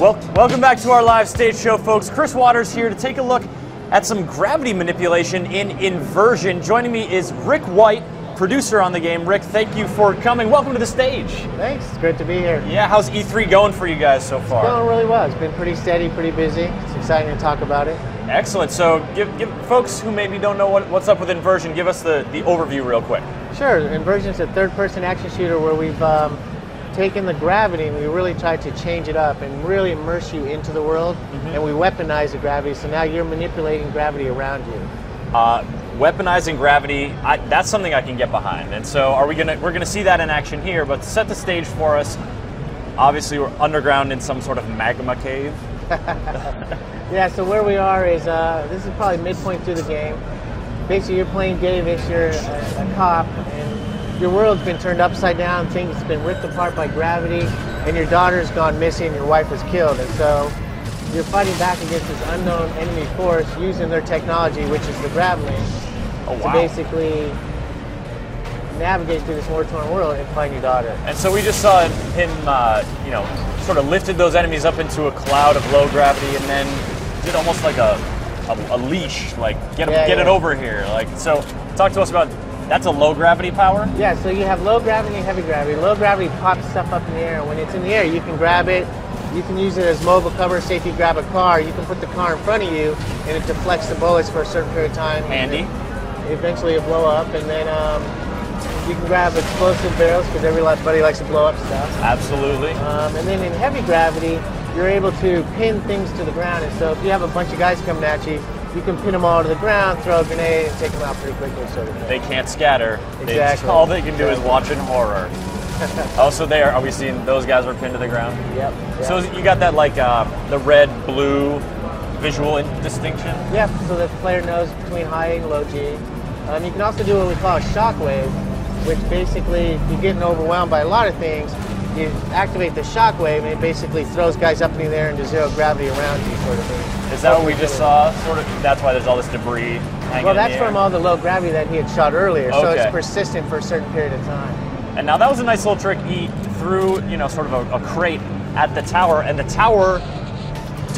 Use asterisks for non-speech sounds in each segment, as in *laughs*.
Well, welcome back to our live stage show, folks. Chris Watters here to take a look at some gravity manipulation in Inversion. Joining me is Rick White, producer on the game. Rick, thank you for coming. Welcome to the stage. Thanks. It's great to be here. Yeah, how's E3 going for you guys so far? It's Going really well. It's been pretty steady, pretty busy. It's exciting to talk about it. Excellent. So, give, give folks who maybe don't know what, what's up with Inversion, give us the, the overview real quick. Sure. Inversion is a third-person action shooter where we've um, taken the gravity and we really tried to change it up and really immerse you into the world, mm-hmm. and we weaponize the gravity. So now you're manipulating gravity around you. Uh, weaponizing gravity, I, that's something I can get behind. And so, are we gonna we're gonna see that in action here? But set the stage for us. Obviously, we're underground in some sort of magma cave. *laughs* *laughs* yeah. So where we are is uh, this is probably midpoint through the game. Basically, you're playing Davis. You're a, a cop, and your world's been turned upside down. Things have been ripped apart by gravity, and your daughter's gone missing. Your wife was killed, and so you're fighting back against this unknown enemy force using their technology, which is the grappling Oh, wow. To basically navigate through this war-torn world and find your daughter. And so we just saw him, uh, you know, sort of lifted those enemies up into a cloud of low gravity, and then did almost like a a, a leash, like get yeah, get yeah. it over here. Like so, talk to us about. That's a low gravity power? Yeah, so you have low gravity and heavy gravity. Low gravity pops stuff up in the air. When it's in the air, you can grab it, you can use it as mobile cover. Say if you grab a car, you can put the car in front of you and it deflects the bullets for a certain period of time. Handy eventually it'll blow up, and then um, you can grab explosive barrels because everybody likes to blow up stuff. Absolutely. Um, and then in heavy gravity, you're able to pin things to the ground. And so if you have a bunch of guys coming at you, you can pin them all to the ground, throw a grenade, and take them out pretty quickly. Of They can't scatter. Exactly. They, all they can do is watch in horror. *laughs* also, there are we seeing those guys were pinned to the ground? Yep. yep. So you got that like uh, the red, blue visual distinction? Yep. So the player knows between high and low G. Um, you can also do what we call a shockwave, which basically, you're getting overwhelmed by a lot of things, you activate the shockwave and it basically throws guys up in the air into zero gravity around you, sort of thing. Is that what we just saw? Sort of. That's why there's all this debris hanging. Well, that's from all the low gravity that he had shot earlier, okay. so it's persistent for a certain period of time. And now that was a nice little trick. He threw, you know, sort of a, a crate at the tower, and the tower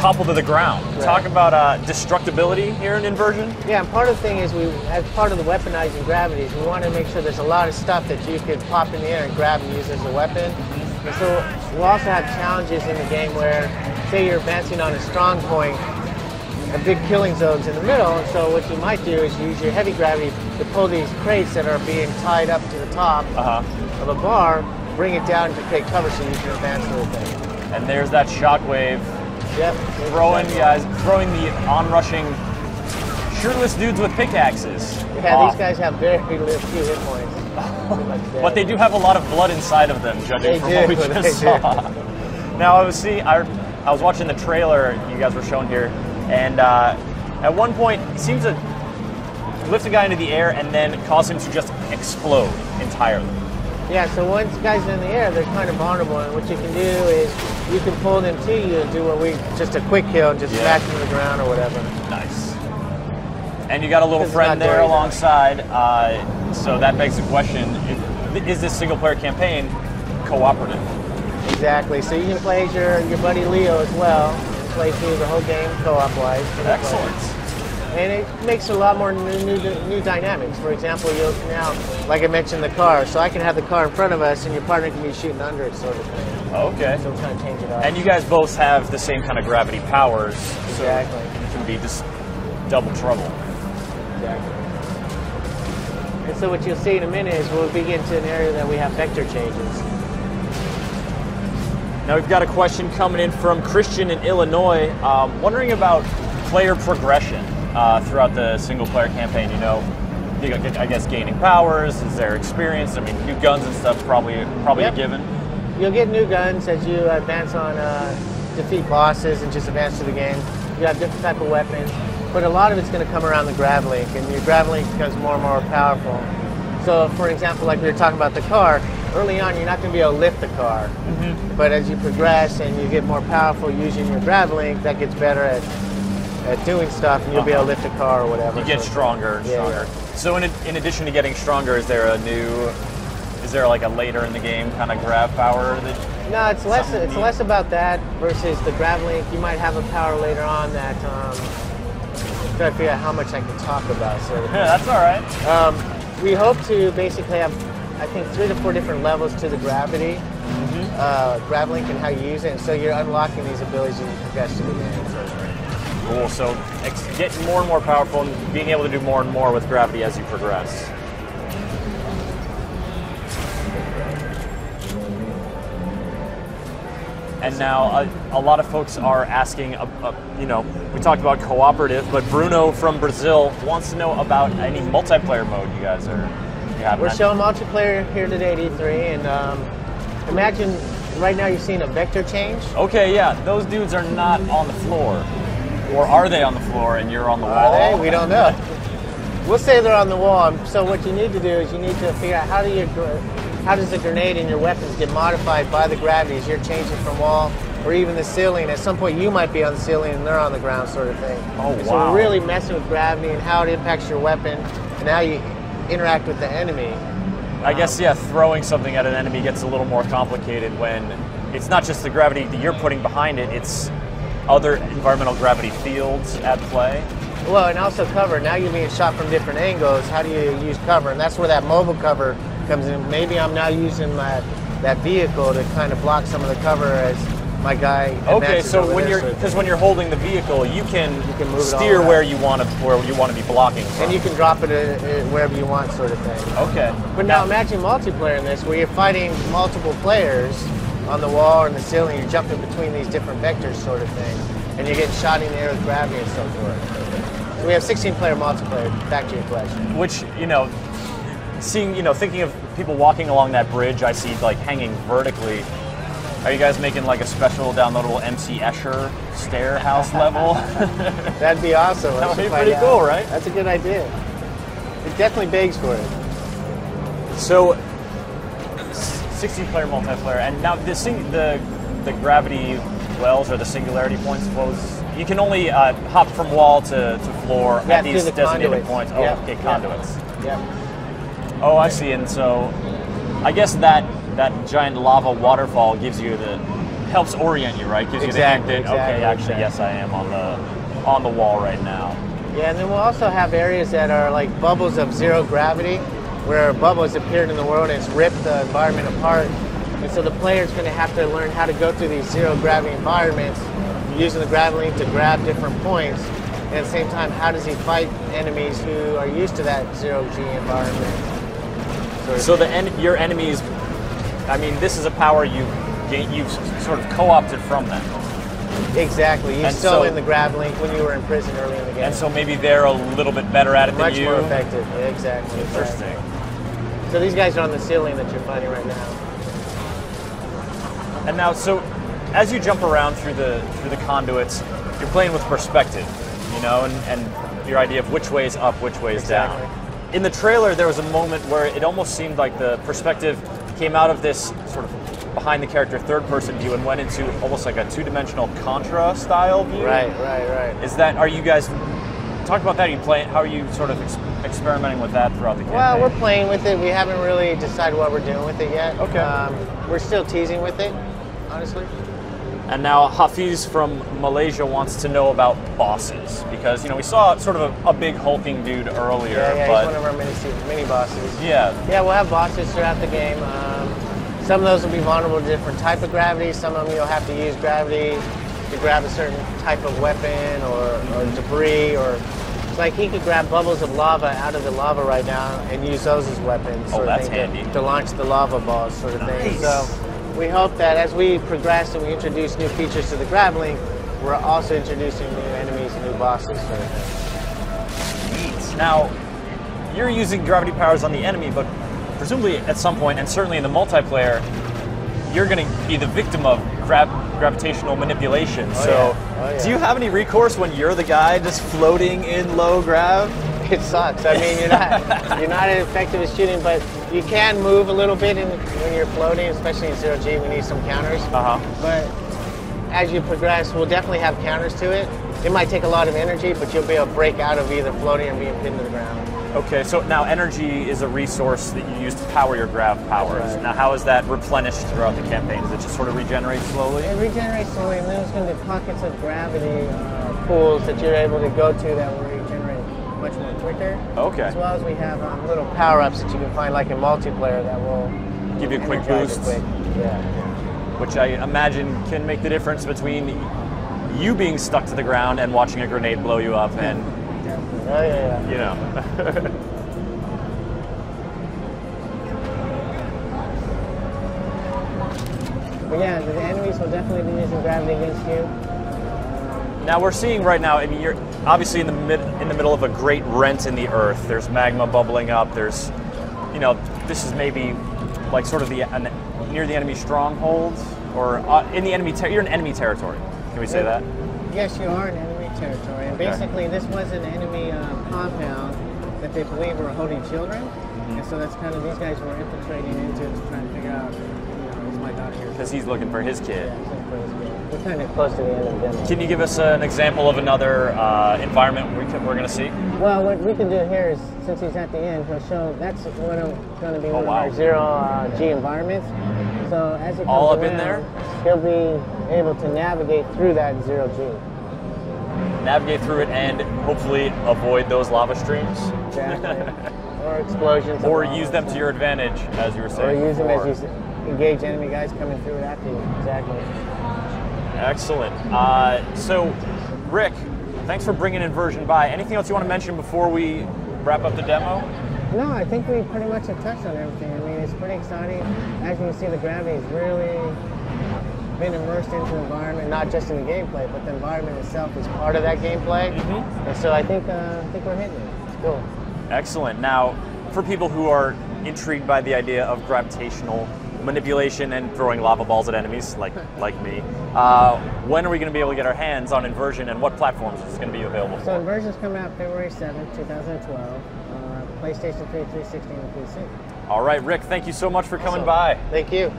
topple to the ground. Right. Talk about uh, destructibility here in inversion. Yeah, and part of the thing is we, as part of the weaponizing gravities, we want to make sure there's a lot of stuff that you can pop in the air and grab and use as a weapon. And so we'll also have challenges in the game where, say you're advancing on a strong point, a big killing zone's in the middle, and so what you might do is use your heavy gravity to pull these crates that are being tied up to the top uh -huh. of a bar, bring it down to create cover so you can advance a little bit. And there's that shockwave Yep. Throwing guys, throwing the onrushing shirtless dudes with pickaxes. Yeah, off. these guys have very *laughs* few hit points. *laughs* but they do have a lot of blood inside of them, judging they from do, what we *laughs* just saw. now I was seeing, I, I was watching the trailer you guys were showing here, and uh, at one point he seems to lift a guy into the air and then cause him to just explode entirely. Yeah, so once guys are in the air, they're kind of vulnerable, and what you can do is you can pull them to you and do what we just a quick kill and just yeah. smash them to the ground or whatever. Nice. And you got a little friend there alongside, uh, so that begs the question: Is this single player campaign cooperative? Exactly. So you can play as your your buddy Leo as well, and play through the whole game co-op wise. Excellent and it makes a lot more new, new, new dynamics. For example, you'll now, like I mentioned, the car. So I can have the car in front of us, and your partner can be shooting under it, sort of thing. Okay. So we're trying to change it up. And you guys both have the same kind of gravity powers, exactly. so it can be just double trouble. Exactly. And so what you'll see in a minute is we'll begin to an area that we have vector changes. Now we've got a question coming in from Christian in Illinois, um, wondering about player progression uh, throughout the single player campaign? You know, I guess gaining powers. Is there experience? I mean, new guns and stuff probably probably yep. a given. You'll get new guns as you advance on uh, defeat bosses and just advance through the game. You have different type of weapons, but a lot of it's going to come around the grav link, and your grav link becomes more and more powerful. So, for example, like we were talking about the car, early on you're not going to be able to lift the car, mm -hmm. but as you progress and you get more powerful using your grav link, that gets better at at doing stuff, and you'll uh -huh. be able to lift a car or whatever. You get so, stronger and yeah, stronger. Yeah. So in, in addition to getting stronger, is there a new, is there like a later in the game kind of grab power that? No, it's less. It's less about that versus the GravLink. You might have a power later on that. Um, try to figure out how much I can talk about. So Yeah, *laughs* that's all right. um, we hope to basically have, I think, three to four different levels to the gravity, uh, GravLink, and how you use it. And so you're unlocking these abilities as you progress through the game. Cool. So getting more and more powerful and being able to do more and more with gravity as you progress. And now a, a lot of folks are asking, uh, uh, you know, we talked about cooperative, but Bruno from Brazil wants to know about any multiplayer mode you guys are you. We're showing multiplayer here today at E3, and um, imagine right now you're seeing a vector change. Okay, yeah, those dudes are not on the floor, or are they on the floor and you're on the wall? Uh, are they? We don't know. We'll say they're on the wall. So what you need to do is you need to figure out how do you, how does the grenade and your weapons get modified by the gravity as you're changing from wall or even the ceiling. At some point you might be on the ceiling and they're on the ground, sort of thing. Oh, So wow. we're really messing with gravity and how it impacts your weapon and how you interact with the enemy. I guess yeah, throwing something at an enemy gets a little more complicated when it's not just the gravity that you're putting behind it; it's other environmental gravity fields at play. Well, and also cover. Now you're being shot from different angles. How do you use cover? And that's where that mobile cover comes in. Maybe I'm now using my that vehicle to kind of block some of the cover as my guy. Okay, so when you're because when you're holding the vehicle, you can, You can move steer where you want to where you want to be blocking from. and you can drop it uh, uh, wherever you want, sort of thing. okay, But now imagine multiplayer in this, where you're fighting multiple players on the wall or in the ceiling. You're jumping between these different vectors, sort of thing, and you're getting shot in the air with gravity and so forth. So we have 16-player multiplayer. Back to your question. which you know, seeing you know, thinking of people walking along that bridge, I see like hanging vertically. Are you guys making like a special downloadable MC Escher stair house *laughs* level? That'd be awesome. That would be find pretty out. cool, right? That's a good idea. It definitely begs for it. So, 16 player multiplayer, and now the sing- the the gravity wells or the singularity points, suppose you can only uh, hop from wall to, to floor Yeah, at these the designated conduits. points. Oh, Yep, okay, conduits. Yep. Oh, I see. And so, I guess that that giant lava waterfall gives you the helps orient you, right? Gives Exactly, you the hint that okay, exactly, actually, exactly. yes, I am on the on the wall right now. Yeah, and then we'll also have areas that are like bubbles of zero gravity, where bubbles appeared in the world and it's ripped the environment apart. And so the player's going to have to learn how to go through these zero gravity environments using the gravity to grab different points. And at the same time, how does he fight enemies who are used to that zero G environment? Sort of So the en- your enemies, I mean, this is a power you you've sort of co-opted from them, exactly. You and stole so- in the grav link when you were in prison early in the game. and so maybe they're a little bit better at it much than you. Much more effective. Yeah, exactly. Interesting. exactly. So these guys are on the ceiling that you're fighting right now. And now, so as you jump around through the through the conduits, you're playing with perspective, you know, and, and your idea of which way is up, which way is Exactly. down. In the trailer, there was a moment where it almost seemed like the perspective came out of this sort of behind the character third person view and went into almost like a two dimensional Contra style view. Right, right, right. Is that? Are you guys talk about that? Are you playing? How are you sort of ex- experimenting with that throughout the campaign? Well, we're playing with it. We haven't really decided what we're doing with it yet. Okay. Um, we're still teasing with it, honestly. And now Hafiz from Malaysia wants to know about bosses because you know we saw sort of a, a big hulking dude earlier, Yeah, yeah, but he's one of our mini, mini bosses. yeah, Yeah, we'll have bosses throughout the game. Um, some of those will be vulnerable to different type of gravity. Some of them you'll have to use gravity to grab a certain type of weapon or, or debris or it's like he could grab bubbles of lava out of the lava right now and use those as weapons. Oh, that's thing, to- handy. To, launch the lava balls, sort of thing. Nice. So we hope that as we progress and we introduce new features to the Grav Link, we're also introducing new enemies and new bosses, sort of thing. neat. Now you're using gravity powers on the enemy, but presumably at some point, and certainly in the multiplayer, you're going to be the victim of grav- gravitational manipulation. so, yeah. Oh, yeah. do you have any recourse when you're the guy just floating in low grav? It sucks. I mean, you're not *laughs* you're not as effective as shooting, but you can move a little bit in, when you're floating, especially in zero G. We need some counters. Uh huh. But as you progress, we'll definitely have counters to it. It might take a lot of energy, but you'll be able to break out of either floating or being pinned to the ground. Okay, so now energy is a resource that you use to power your grav powers. right. Now, how is that replenished throughout the campaign? Does it just sort of regenerate slowly? It regenerates slowly, and then there's going to be pockets of gravity uh, pools that you're able to go to that will regenerate much more quicker. Okay. As well as we have um, little power-ups that you can find like in multiplayer that will Give you a quick boost. quick. Yeah. which I imagine can make the difference between you being stuck to the ground and watching a grenade blow you up and Oh yeah, yeah. you know. But yeah, the enemies will definitely be using gravity against you. now we're seeing right now I mean you're obviously in the mid in the middle of a great rent in the earth. There's magma bubbling up. There's you know this is maybe like sort of the an, near the enemy stronghold or uh, in the enemy ter- you're in enemy territory. Can we say that? Yes, you are in enemy territory, and Okay. basically this was an enemy uh, compound that they believe were holding children, Mm-hmm. and so that's kind of these guys were infiltrating into it to try and figure out, you know, is my daughter here? because he's looking for his kid Yeah, it's pretty scary. We're kind of close to the end of the demo. can you give us an example of another uh, environment we can, we're going to see Well, what we can do here is, since he's at the end, he'll show that's one of going to be one Oh, wow. of our zero uh, G environments. So as it comes All up in there? he'll be able to navigate through that zero G. navigate through it and hopefully avoid those lava streams Exactly. *laughs* or explosions. or use them to your advantage as you were saying. Or use them before. as you engage enemy guys coming through it after you. Exactly. excellent uh, so rick thanks for bringing inversion by anything else you want to mention before we wrap up the demo No, I think we pretty much have touched on everything. I mean, it's pretty exciting. As you can see, the gravity has really been immersed into the environment, not just in the gameplay, but the environment itself is part of that gameplay. Mhm. And so I think uh, I think we're hitting it. It's cool. excellent now for people who are intrigued by the idea of gravitational manipulation and throwing lava balls at enemies like *laughs* like me uh, when are we going to be able to get our hands on inversion and what platforms is going to be available So for Inversions coming out February 7th, 2012. Uh, PlayStation 3, 360, and PC. all right rick thank you so much for coming Awesome. by Thank you.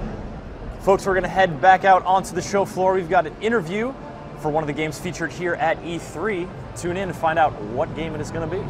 Folks, we're going to head back out onto the show floor. We've got an interview for one of the games featured here at E3. Tune in and find out what game it is going to be.